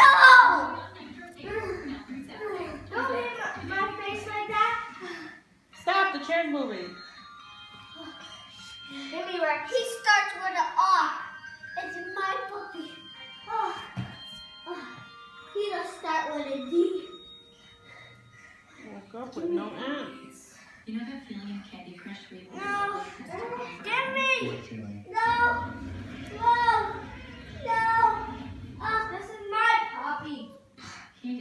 No! Stop, the chair's moving. Let me work. He starts with an R. It's my puppy. Oh. oh. He does start with a D. Woke up with no ants. You know that feeling of Candy Crush? No. Give me!